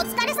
お疲れ様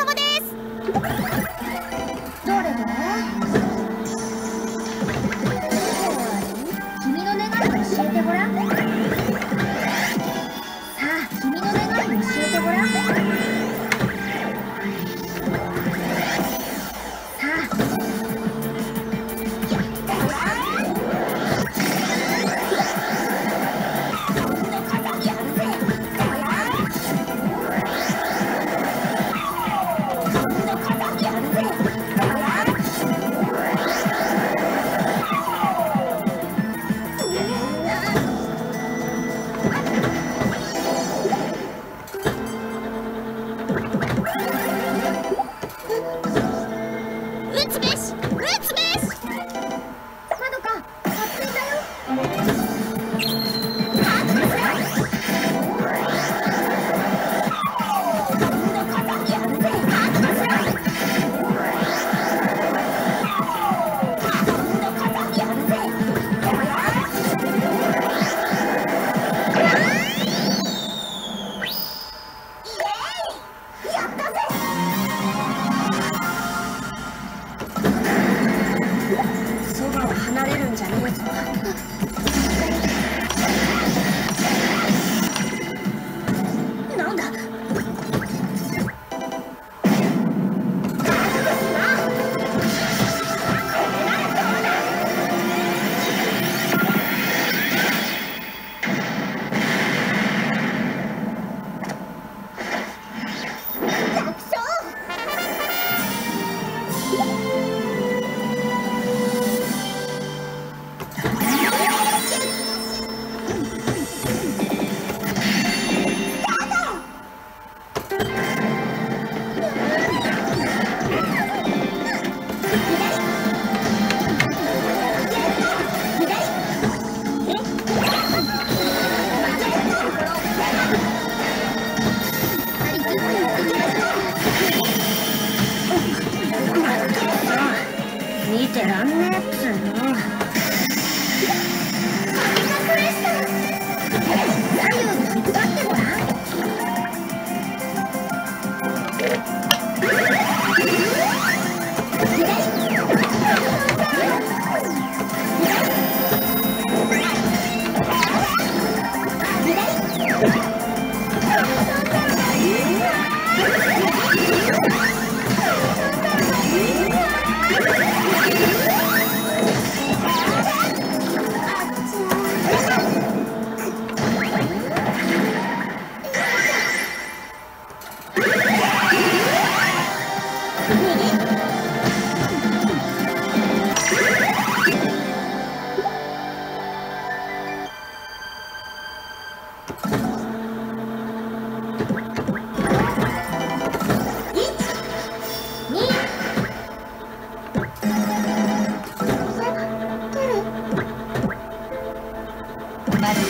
Bye.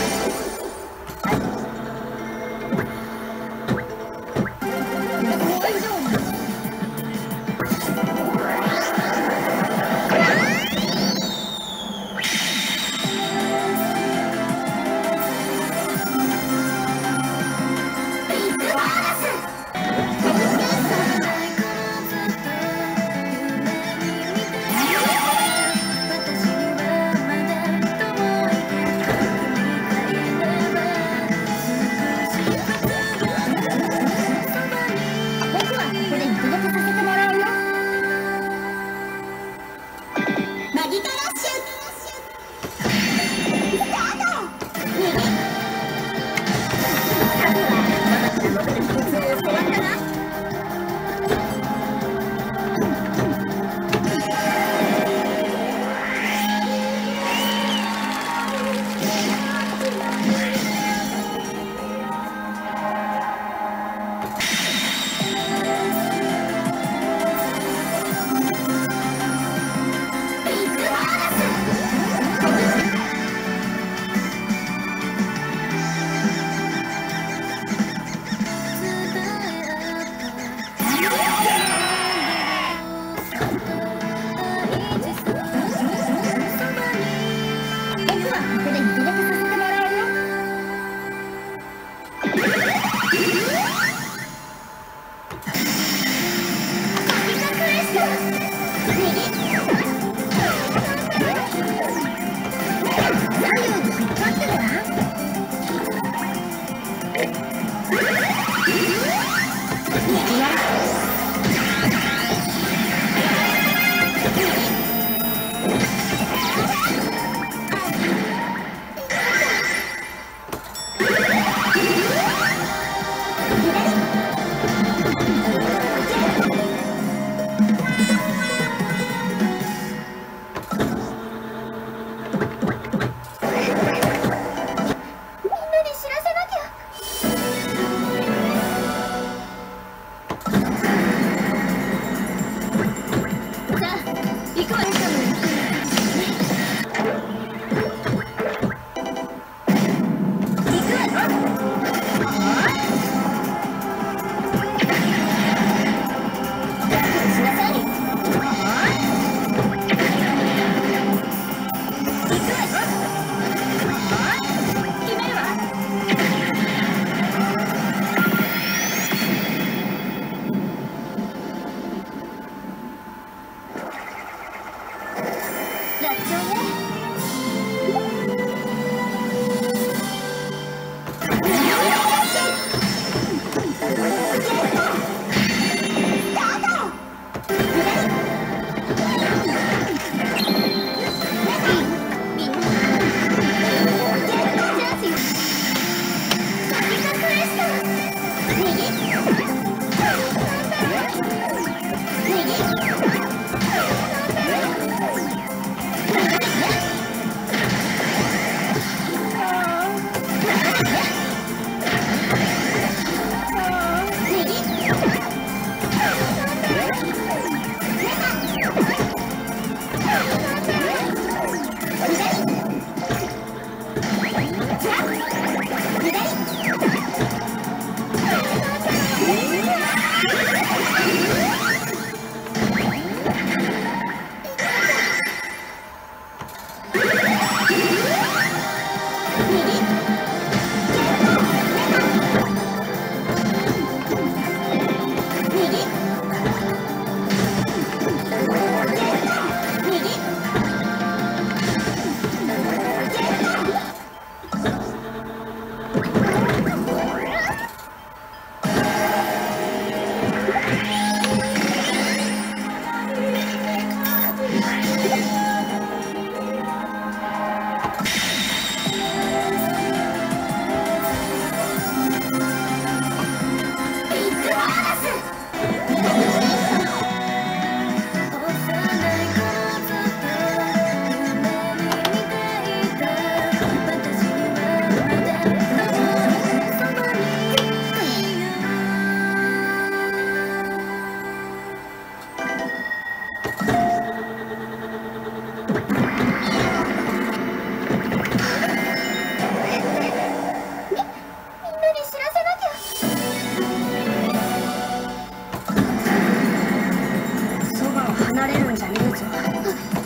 慣れるんじゃねえぞ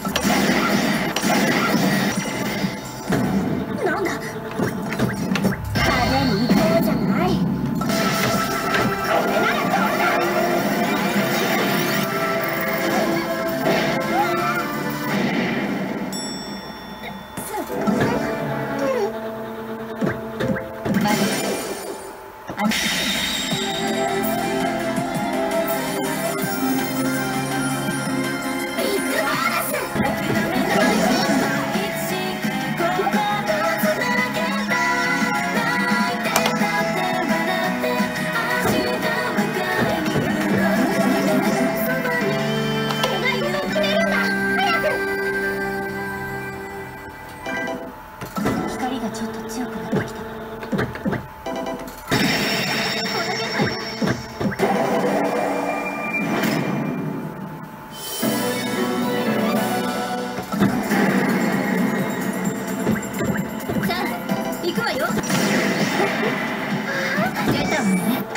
One.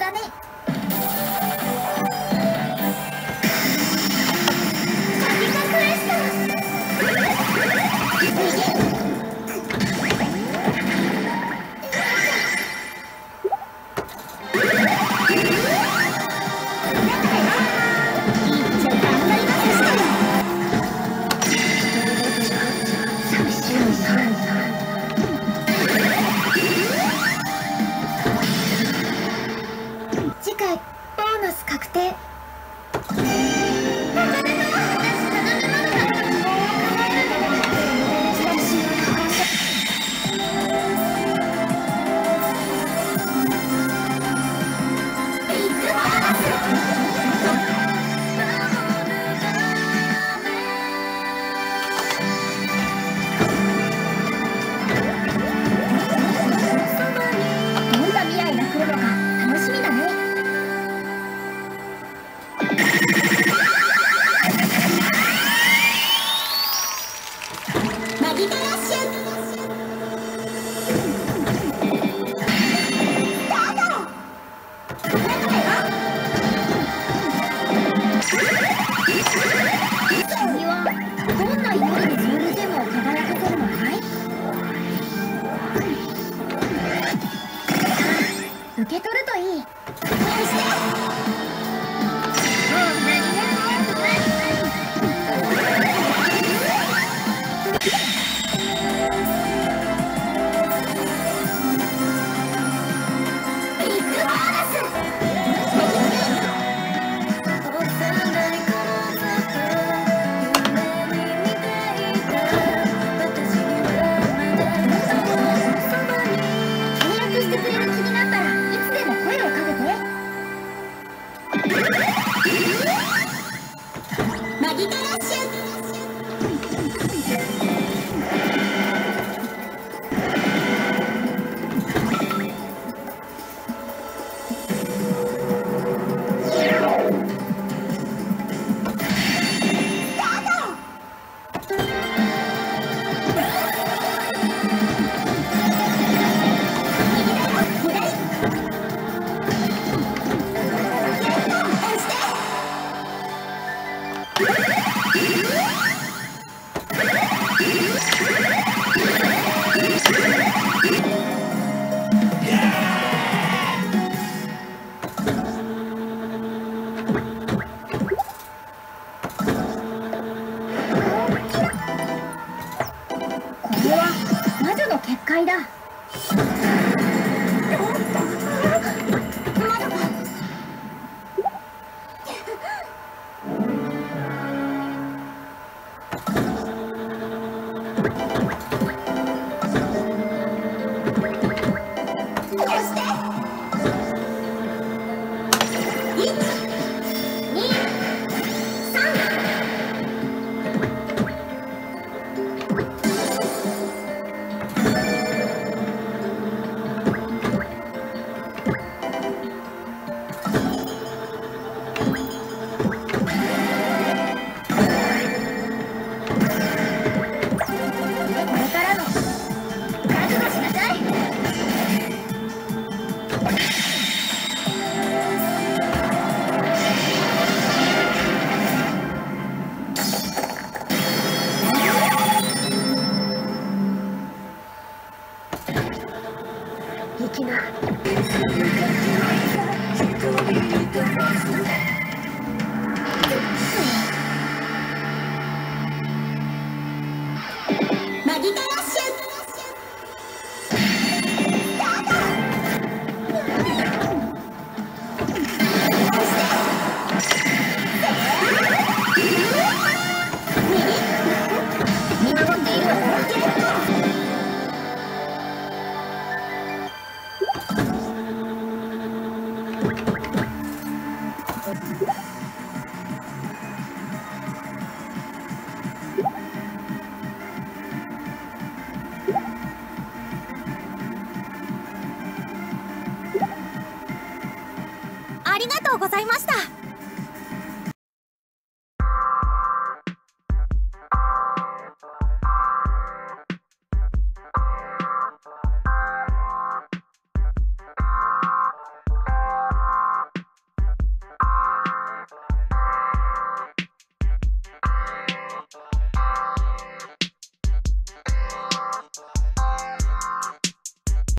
だね。神隠れしたれは魔女の結界だ。